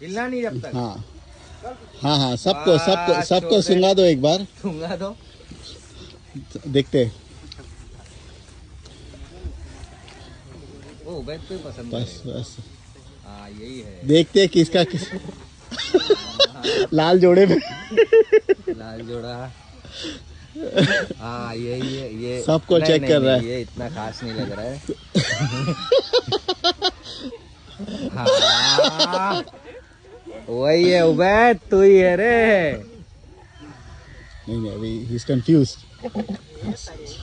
हिलना नहीं जब तक हाँ हाँ हाँ सबको सबको सबको सुंगा दो एक बार दूँगा तो देखते। वो उबैद पसंद बस बस हाँ यही है देखते हैं किसका किस लाल जोड़े में लाल जोड़ा हाँ यही है ये सबको चेक नहीं, कर रहा है। ये इतना खास नहीं लग रहा है हाँ वही है उबैद तू ही है रे। नहीं नहीं अभी ही इज़ कंफ्यूज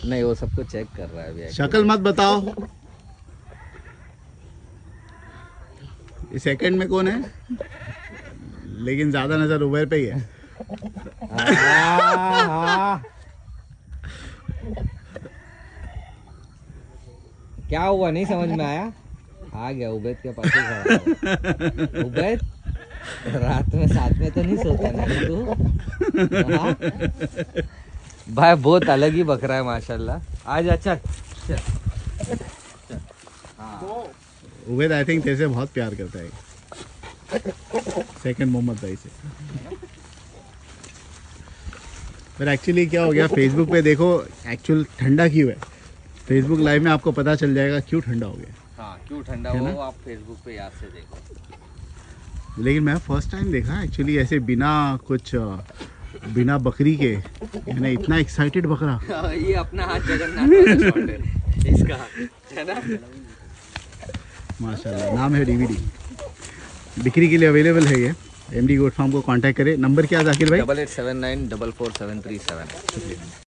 नहीं वो सबको चेक कर रहा है अभी शक्ल मत बताओ। सेकंड में कौन है? लेकिन ज़्यादा नज़र उबेर पे ही है। क्या हुआ? नहीं समझ में आया? आ गया उबैद के पास ही खड़ा है। उबैद? रात में साथ में तो नहीं सोता ना तू? हाँ? भाई बहुत अलग ही बकरा है माशाल्लाह। आ जा चल। चल चल। हाँ। उबेद आई थिंक तेरे से बहुत प्यार करता है। सेकंड मोहम्मद भाई से। पर एक्चुअली क्या हो गया फेसबुक पे देखो एक्चुअल ठंडा क्यों है? फेसबुक लाइव में आपको पता चल जाएगा क्यों ठंडा हो गया। हाँ क्यों ठंडा है हो आप फेसबुक पे याद से देखो। लेकिन मैं फ़र्स्ट टाइम देखा एक्चुअली ऐसे बिना कुछ बिना बकरी के यानी इतना एक्साइटेड बकरा। ये अपना हाथ जगन्नाथ है इसका है ना? माशाल्लाह नाम है डीवीडी बिक्री के लिए अवेलेबल है ये। एमडी गोट फार्म को कांटेक्ट करें। नंबर क्या है जाकिर भाई? Double eight seven nine double four seven three seven